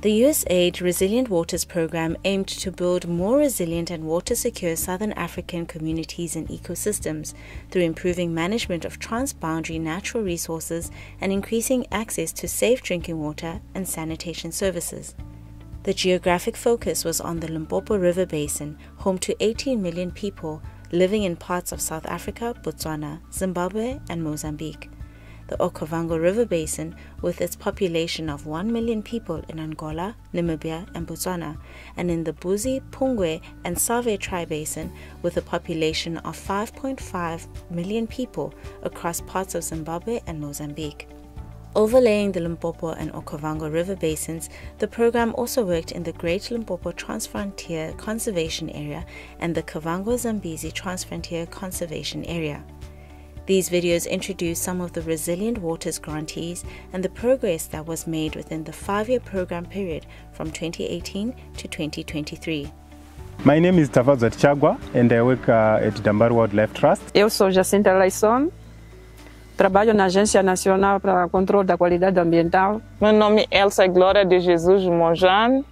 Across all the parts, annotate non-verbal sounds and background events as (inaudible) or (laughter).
The USAID Resilient Waters program aimed to build more resilient and water secure southern African communities and ecosystems through improving management of transboundary natural resources and increasing access to safe drinking water and sanitation services. The geographic focus was on the Limpopo River Basin, home to 18 million people living in parts of South Africa, Botswana, Zimbabwe, and Mozambique the Okavango River Basin, with its population of 1 million people in Angola, Namibia, and Botswana, and in the Buzi, Pungwe, and Save Tri Basin, with a population of 5.5 million people across parts of Zimbabwe and Mozambique. Overlaying the Limpopo and Okavango River basins, the program also worked in the Great Limpopo Transfrontier Conservation Area and the Kavango Zambezi Transfrontier Conservation Area. These videos introduce some of the Resilient Waters grantees and the progress that was made within the five year program period from 2018 to 2023. My name is Tavazat Chagwa and I work uh, at Dambari Wildlife Trust. Eu sou Jacinta Laison, trabalho na Agência Nacional para o Controle da Qualidade Ambiental. Meu nome é Elsa Glória de Jesus Monjan,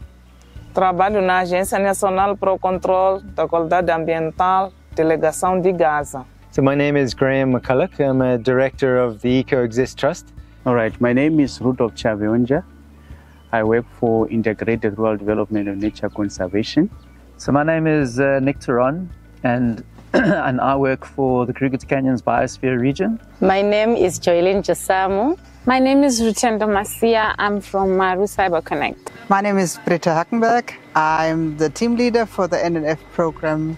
trabalho na Agência Nacional para o Controle da Qualidade Ambiental, Delegação de Gaza. So my name is Graham McCulloch. I'm a director of the EcoExist Trust. All right, my name is Rudolf Chavionja. I work for Integrated Rural Development and Nature Conservation. So my name is uh, Nick Turon, and (clears throat) and I work for the Kruger Canyons Biosphere region. My name is Joylene Jasamu. My name is Rutendo Masia. I'm from Maru Cyber Connect. My name is Britta Hackenberg. I'm the team leader for the NNF program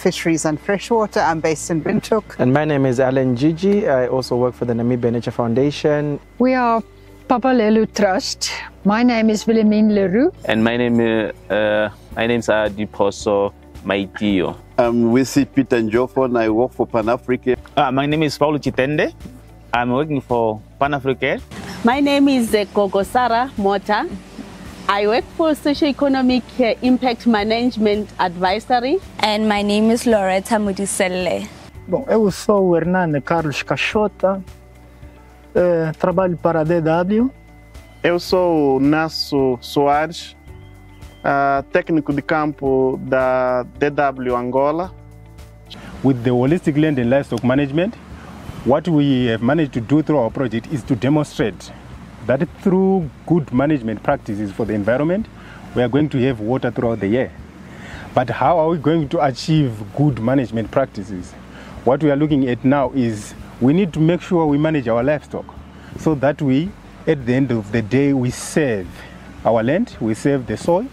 Fisheries and Freshwater. I'm based in Windhoek. And my name is Alan Gigi. I also work for the Namibia Nature Foundation. We are Papalelu Trust. My name is Wilhelmine Leroux. And my name is uh, my name is Adiposo Maitio. I'm with Peter Njofon. I work for Pan Africa. Uh, my name is Paulo Chitende. I'm working for Pan Africa. My name is uh, Gogosara Mota. I work for Socioeconomic Impact Management Advisory. And my name is Loretta Mudiselle. Bom, eu sou o Hernani Carlos Cachota, uh, trabalho para a DW. Eu sou o Nasso Soares, uh, técnico de campo da DW Angola. With the holistic land and livestock management, what we have managed to do through our project is to demonstrate that through good management practices for the environment, we are going to have water throughout the year. But how are we going to achieve good management practices? What we are looking at now is we need to make sure we manage our livestock so that we, at the end of the day, we save our land, we save the soil,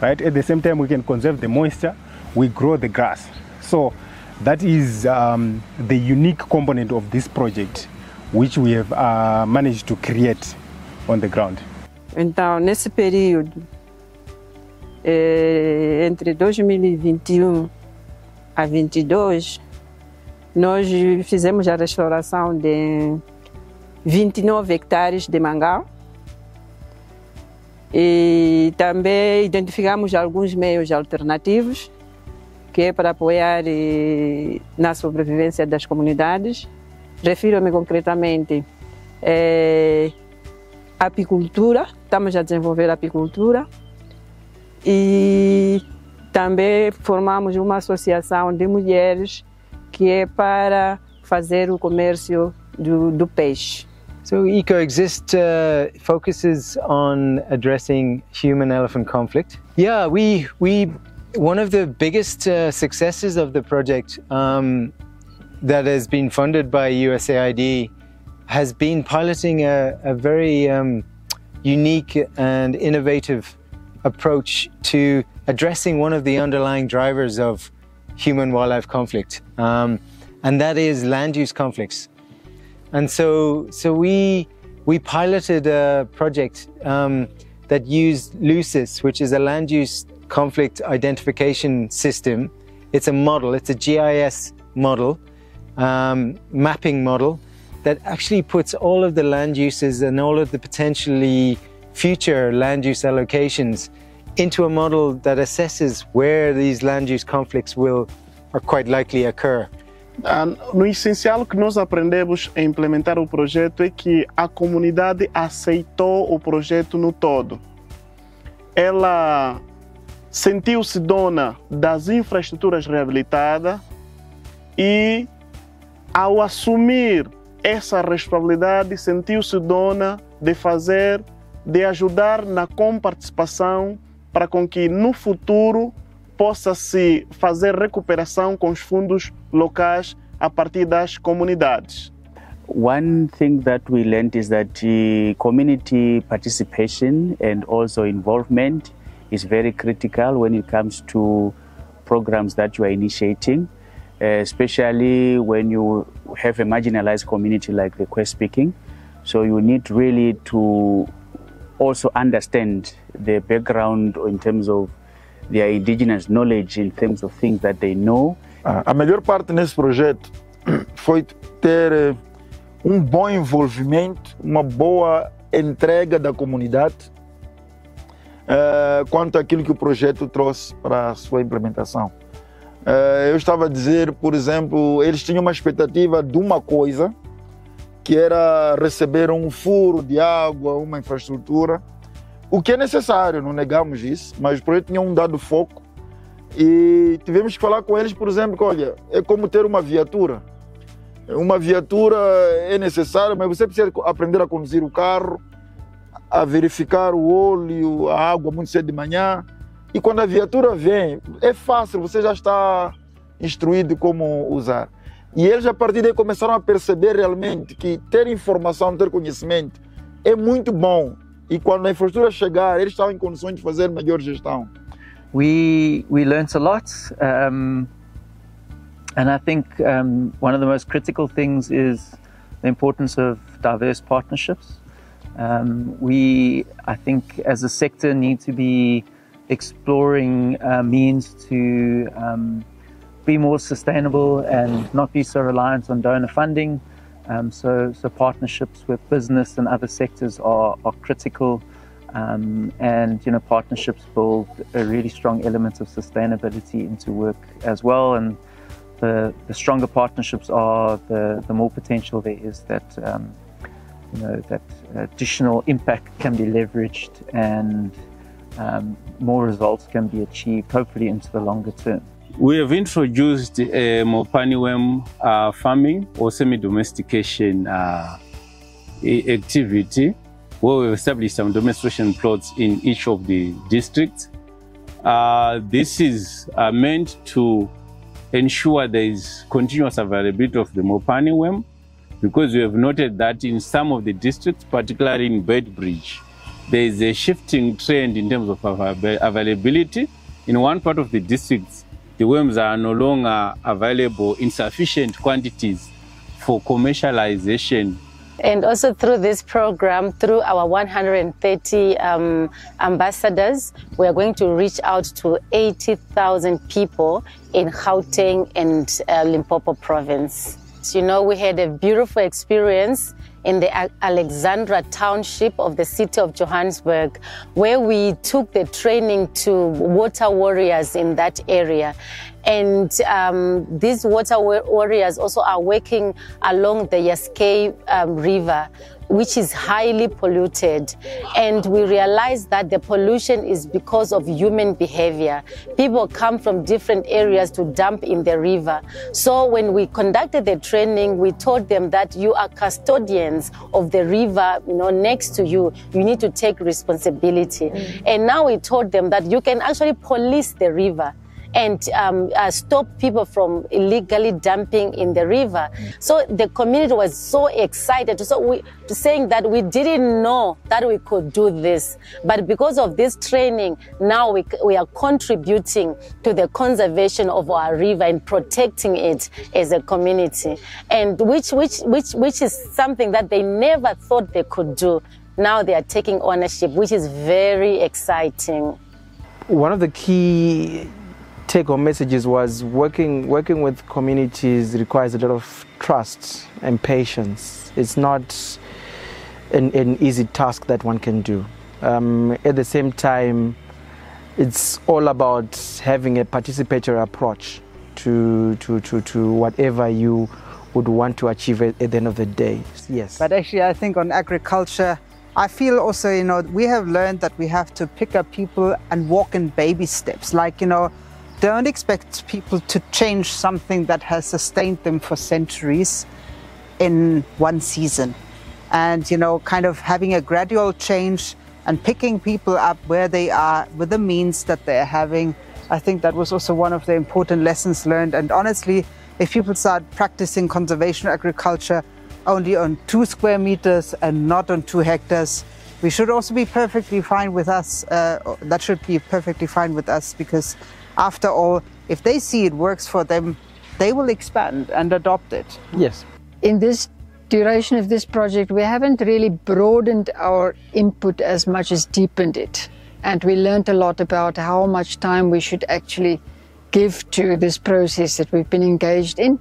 right? At the same time, we can conserve the moisture, we grow the grass. So that is um, the unique component of this project, which we have uh, managed to create on the ground. Então, nesse período, é, entre 2021 a 22, nós fizemos a restauração de 29 hectares de mangá e também identificamos alguns meios alternativos que é para apoiar na sobrevivência das comunidades. Refiro-me concretamente é, apicultura, estamos a desenvolver apicultura e também formamos uma associação de mulheres que é para fazer o comércio do, do peixe. So EcoExist uh, focuses on addressing human-elephant conflict. Yeah, we we one of the biggest uh, successes of the project um, that has been funded by USAID has been piloting a, a very um, unique and innovative approach to addressing one of the underlying drivers of human wildlife conflict, um, and that is land use conflicts. And so, so we, we piloted a project um, that used LUCIS, which is a land use conflict identification system. It's a model, it's a GIS model, um, mapping model that actually puts all of the land uses and all of the potentially future land use allocations into a model that assesses where these land use conflicts will or quite likely occur. Ah, no essencial o que nós aprendemos a implementar o projeto é que a comunidade aceitou o projeto no todo. ela sentiu-se dona das infraestruturas reabilitadas e, ao assumir essa responsabilidade, sentiu-se dona de fazer, de ajudar na comparticipação para com que no futuro possa se fazer recuperação com os fundos locais a partir das comunidades. One thing that we learned is that community participation and also involvement is very critical when it comes to programs that you are initiating, especially when you have a marginalized community like the Quest speaking. So you need really to also understand the background in terms of their indigenous knowledge in terms of things that they know. A melhor parte nesse projeto (clears throat) foi ter um bom envolvimento, uma boa entrega da comunidade uh, quanto àquilo que o projeto trouxe para a sua implementação. Uh, eu estava a dizer, por exemplo, eles tinham uma expectativa de uma coisa, que era receber um furo de água, uma infraestrutura, o que é necessário, não negamos isso, mas o projeto tinha um dado foco e tivemos que falar com eles, por exemplo, que olha, é como ter uma viatura. Uma viatura é necessária, mas você precisa aprender a conduzir o carro, a verificar o óleo, a água muito cedo de manhã. E quando a viatura vem, é fácil, você já está instruído como usar. E eles, a partir daí, começaram a perceber realmente que ter informação, ter conhecimento é muito bom. E quando a infraestrutura chegar, eles estavam em condições de fazer melhor gestão. We, we learned a lot. Um... And I think um, one of the most critical things is the importance of diverse partnerships. Um, we, I think, as a sector, need to be exploring uh, means to um, be more sustainable and not be so reliant on donor funding. Um, so, so partnerships with business and other sectors are, are critical. Um, and you know, partnerships build a really strong element of sustainability into work as well. And the, the stronger partnerships are, the, the more potential there is that um, you know that additional impact can be leveraged and um, more results can be achieved, hopefully into the longer term. We have introduced a Mopani worm uh, farming or semi-domestication uh, activity where we've established some domestication plots in each of the districts. Uh, this is uh, meant to ensure there is continuous availability of the Mopani worm because we have noted that in some of the districts, particularly in Beitbridge, there is a shifting trend in terms of availability. In one part of the districts, the worms are no longer available in sufficient quantities for commercialization and also through this program, through our 130 um, ambassadors, we are going to reach out to 80,000 people in Gauteng and uh, Limpopo province. You know, we had a beautiful experience in the Alexandra township of the city of Johannesburg, where we took the training to water warriors in that area. And um, these water warriors also are working along the Jukskei um, River, which is highly polluted. And we realize that the pollution is because of human behavior. People come from different areas to dump in the river. So when we conducted the training, we told them that you are custodians of the river, you know, next to you. You need to take responsibility. Mm. And now we told them that you can actually police the river and um, uh, stop people from illegally dumping in the river. So the community was so excited. So we saying that we didn't know that we could do this, but because of this training, now we we are contributing to the conservation of our river and protecting it as a community, and which which which which is something that they never thought they could do. Now they are taking ownership, which is very exciting. One of the key take home messages was working working with communities requires a lot of trust and patience. It's not an, an easy task that one can do. Um, at the same time, it's all about having a participatory approach to, to, to, to whatever you would want to achieve at, at the end of the day. Yes. But actually, I think on agriculture, I feel also, you know, we have learned that we have to pick up people and walk in baby steps. Like, you know, don't expect people to change something that has sustained them for centuries in one season. And, you know, kind of having a gradual change and picking people up where they are with the means that they're having. I think that was also one of the important lessons learned. And honestly, if people start practicing conservation agriculture only on two square meters and not on two hectares, we should also be perfectly fine with us. Uh, that should be perfectly fine with us because, after all, if they see it works for them, they will expand and adopt it. Yes. In this duration of this project, we haven't really broadened our input as much as deepened it. And we learned a lot about how much time we should actually give to this process that we've been engaged in.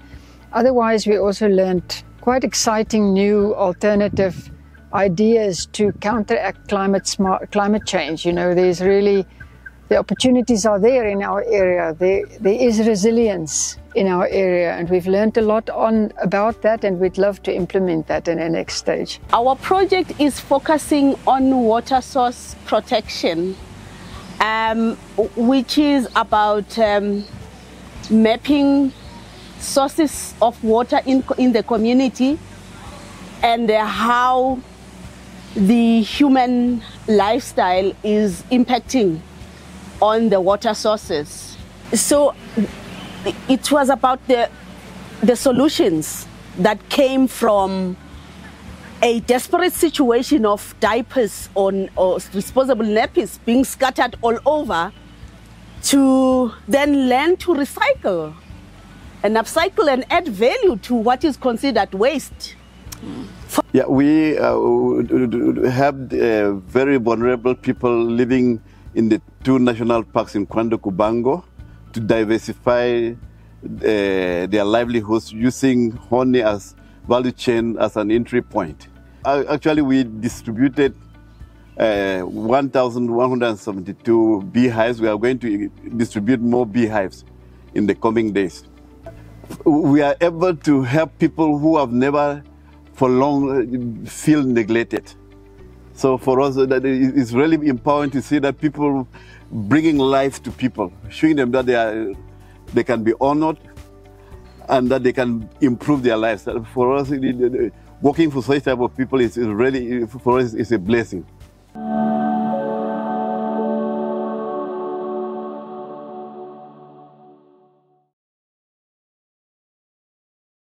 Otherwise, we also learned quite exciting new alternative ideas to counteract climate smart, climate change. You know, there's really the opportunities are there in our area. There, there is resilience in our area, and we've learned a lot on about that, and we'd love to implement that in the next stage. Our project is focusing on water source protection, um, which is about um, mapping sources of water in, in the community and uh, how the human lifestyle is impacting on the water sources. So it was about the, the solutions that came from a desperate situation of diapers on, or disposable nappies being scattered all over to then learn to recycle and upcycle and add value to what is considered waste. Yeah, we uh, have uh, very vulnerable people living in the two national parks in Cuando Cubango to diversify uh, their livelihoods using honey as value chain as an entry point. Uh, actually, we distributed uh, 1,172 beehives. We are going to distribute more beehives in the coming days. We are able to help people who have never for long feel neglected. So for us, uh, that it's really empowering to see that people bringing life to people, showing them that they are, they can be honored, and that they can improve their lives. For us, working for such type of people is really for us is a blessing.